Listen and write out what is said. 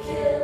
kill.